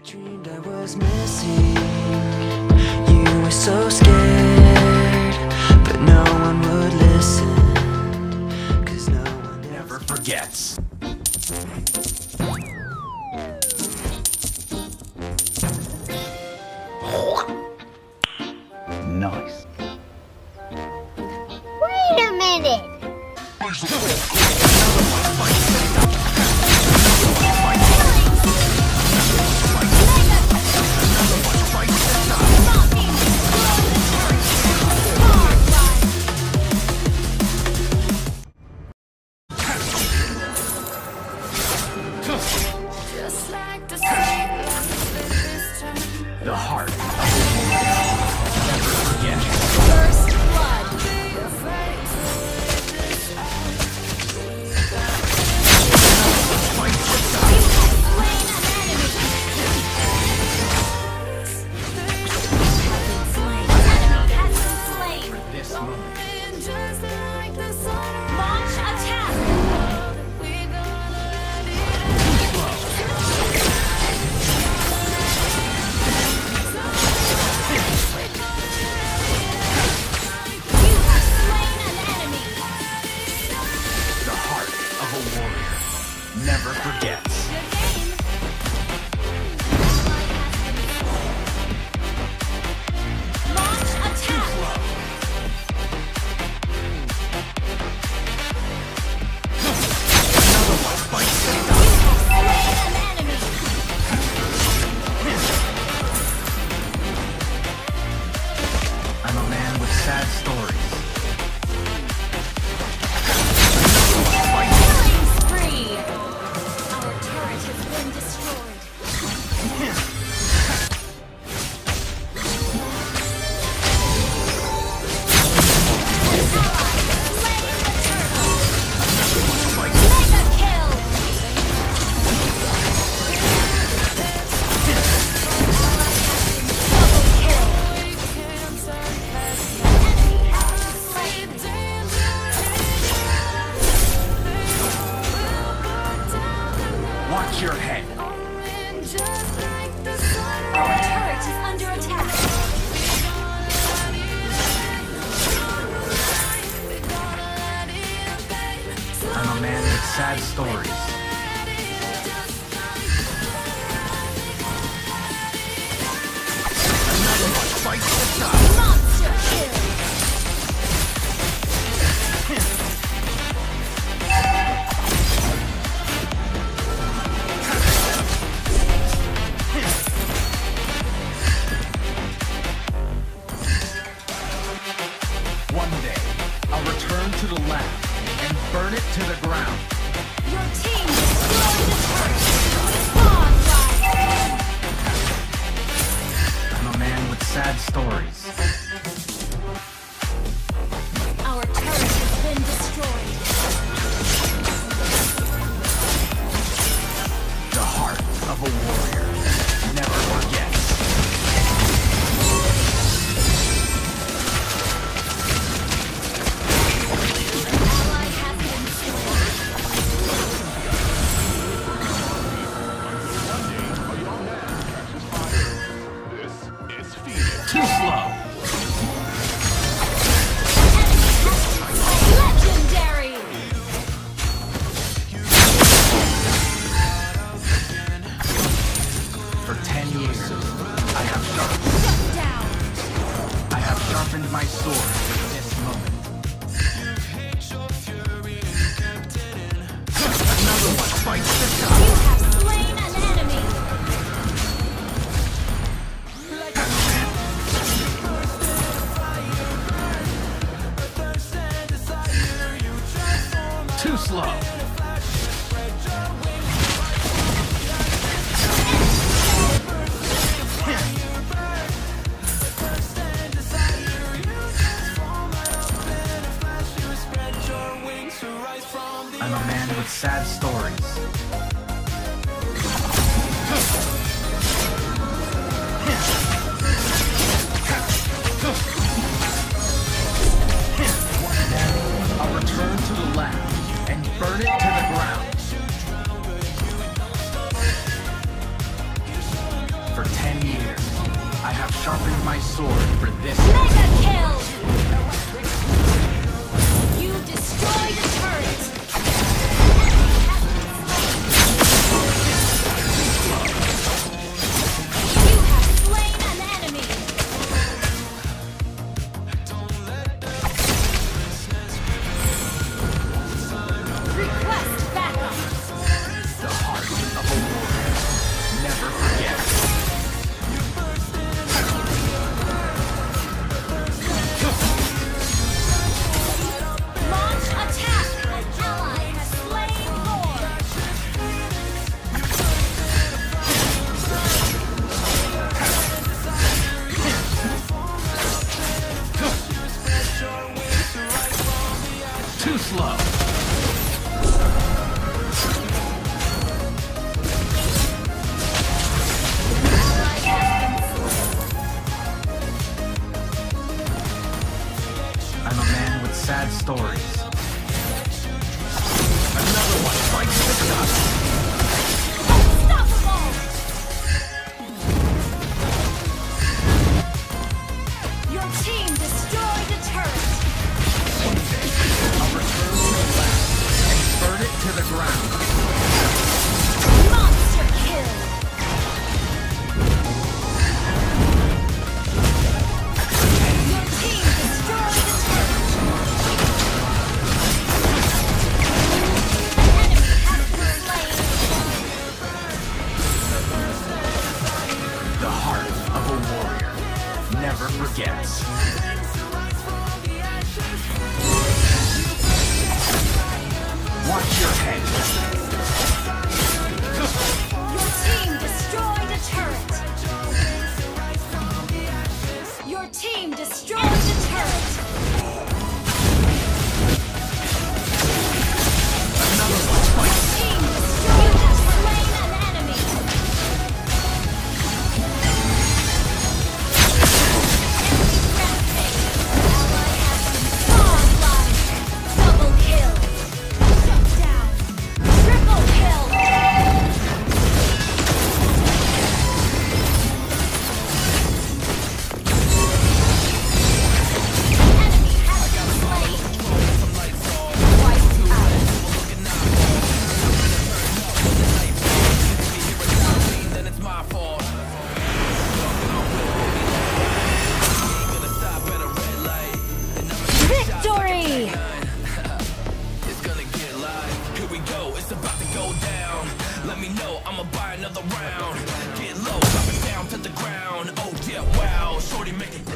I dreamed I was missing. You were so scared, but no one would listen. Cause no one ever forgets. Nice. Wait a minute! the heart. sad stories. One day, I'll return to the lab and burn it to the ground. I'm a man with sad stories. slow. I'm a man with sad stories. to the ground. I'ma buy another round. Get low, drop it down to the ground. Oh yeah, wow. Shorty make it.